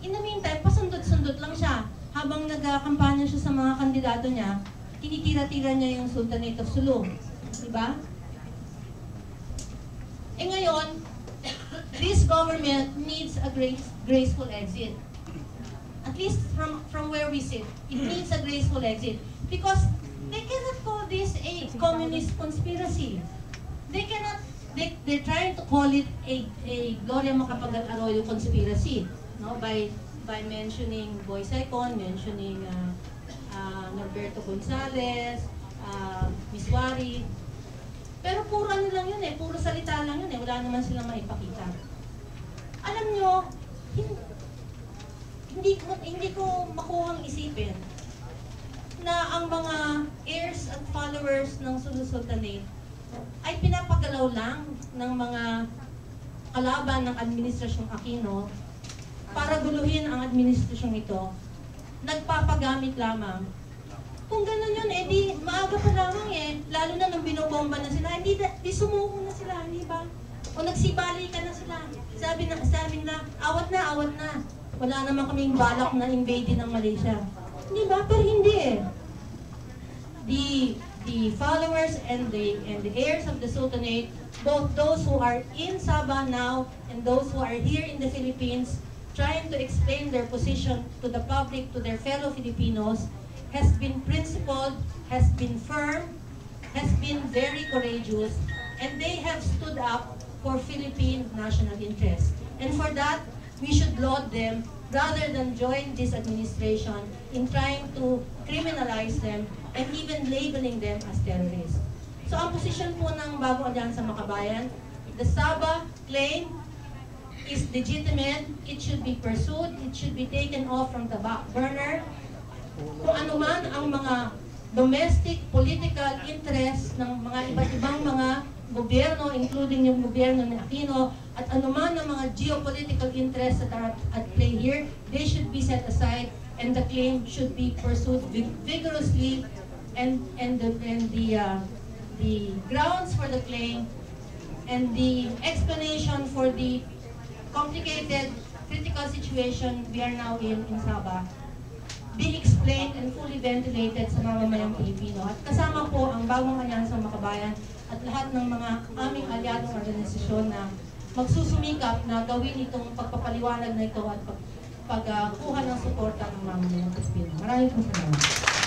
in the meantime, pasundot-sundot lang siya. Habang nagkampanya siya sa mga kandidato niya, tinitira-tira niya yung Sultanate of Sulu. Diba? Eh ngayon, this government needs a grace, graceful exit. At least from from where we sit, it needs a graceful exit. Because they cannot call this a communist conspiracy. They cannot, they, they're trying to call it a, a Gloria Macapagal Arroyo conspiracy, no? By, by mentioning Boy Secon, mentioning uh, uh, Norberto Gonzales, uh, Miss Wari. Pero puro ano lang yun eh, puro salita lang yun eh, wala naman silang maipakita. Alam nyo, hindi, hindi ko, hindi ko makuhang isipin na ang mga heirs at followers ng Sulu Sultanate ay pinapagalaw lang ng mga kalaban ng Administrasyong Aquino administrasyong ito. Nagpapagamit lamang. Kung gano'n yun, eh di maaga pa lamang eh. Lalo na nung binobomba na sila, hindi, da- di sumuko na sila, hindi ba? O nagsibali ka na sila. Sabi na, sabi na, awat na, awat na. Wala naman kaming balak na invade ng Malaysia. Hindi ba? Pero hindi eh the the followers and the and the heirs of the Sultanate, both those who are in Sabah now and those who are here in the Philippines, trying to explain their position to the public, to their fellow Filipinos, has been principled, has been firm, has been very courageous, and they have stood up for Philippine national interest. And for that, we should laud them rather than join this administration in trying to criminalize them and even labeling them as terrorists. So ang posisyon po ng Bagong Alyansa Makabayan, the Sabah claim is legitimate, it should be pursued, it should be taken off from the back burner. Kung ano man ang mga domestic political interests ng mga iba't ibang mga gobyerno, including yung gobyerno ni Aquino, at anuman ang mga geopolitical interests that are at play here, they should be set aside and the claim should be pursued vig- vigorously and and the and the uh, the grounds for the claim and the explanation for the complicated critical situation we are now in in Sabah be explained and fully ventilated sa mamamayang Pilipino. At kasama po ang bagong alyansang makabayan at lahat ng mga aming alyadong organisasyon na magsusumikap na gawin itong pagpapaliwanag na ito at pag, pagkuha ng suporta ng mamamayang Pilipino. Maraming po salamat.